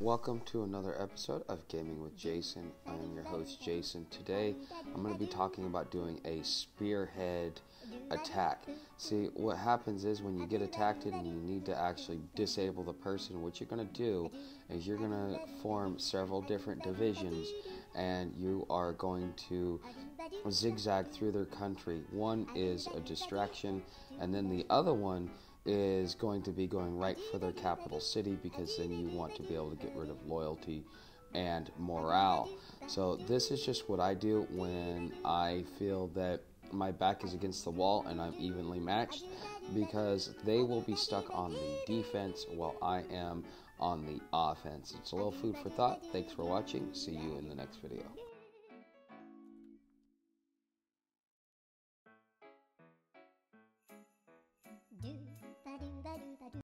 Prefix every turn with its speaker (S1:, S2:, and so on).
S1: Welcome to another episode of Gaming with Jason. I am your host, Jason. Today, I'm going to be talking about doing a spearhead attack. See, what happens is when you get attacked and you need to actually disable the person, what you're going to do is you're going to form several different divisions and you are going to zigzag through their country. One is a distraction, and then the other one is going to be going right for their capital city because then you want to be able to get rid of loyalty and morale. So, this is just what I do when I feel that my back is against the wall and I'm evenly matched because they will be stuck on the defense while I am on the offense. It's a little food for thought. Thanks for watching. See you in the next video.